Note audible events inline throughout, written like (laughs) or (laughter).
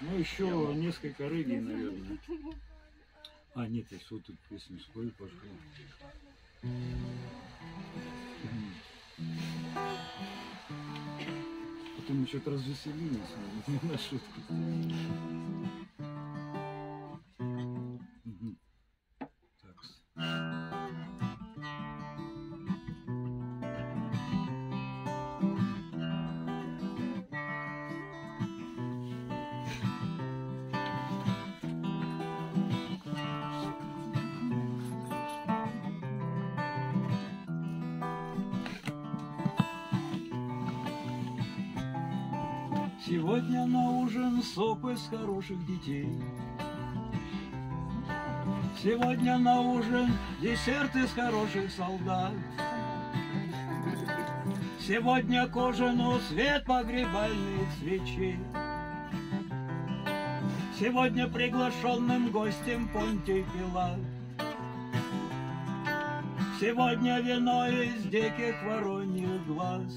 Ну, еще несколько рыгий, наверное. А, нет, я вот тут песню спою, пошел. Потом мы что-то развеселились, не (laughs) на шутку. Сегодня на ужин соп из хороших детей. Сегодня на ужин десерт из хороших солдат. Сегодня к ужину свет погребальных свечей. Сегодня приглашенным гостем Понтий Пилат. Сегодня вино из диких вороньих глаз.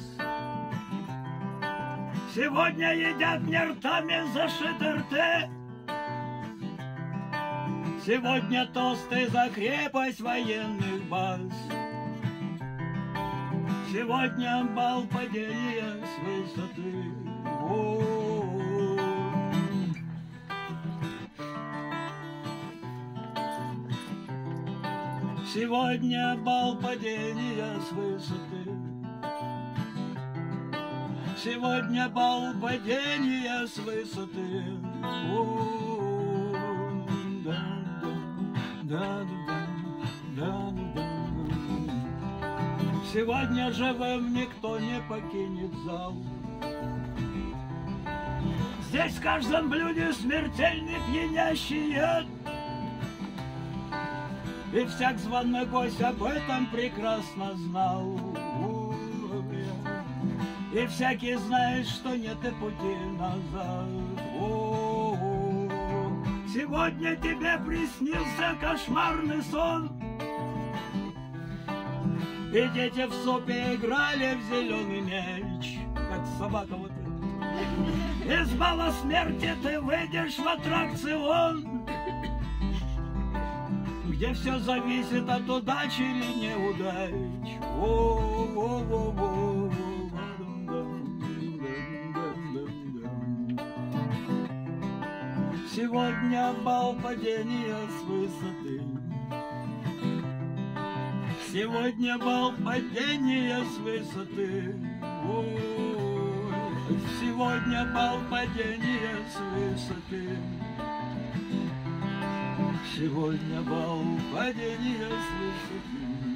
Сегодня едят мне ртами зашиты рты. Сегодня тосты за крепость военных баз. Сегодня бал падения с высоты. Сегодня бал падения с высоты. Сегодня бал падения с высоты. Сегодня живым никто не покинет зал. Здесь в каждом блюде смертельный пьянящий яд. И всяк званый гость об этом прекрасно знал. И всякий знает, что нет и пути назад. О-о-о. Сегодня тебе приснился кошмарный сон. И дети в сопе играли в зеленый мяч, как собака вот эта. Из бала смерти ты выйдешь в аттракцион, где все зависит от удачи или неудач. О-о-о-о-о. Сегодня бал падения с высоты. Сегодня бал падения с высоты. Ой, сегодня бал падения с высоты. Сегодня бал падения с высоты.